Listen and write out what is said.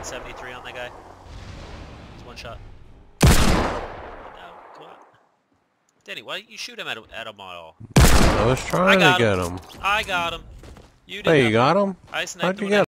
Hit 73 on that guy. It's one shot. No, come on. Danny, why didn't you shoot him at, a- at him all? I was trying to get him. I got him. You did Hey, you got him? I sniped How'd him you get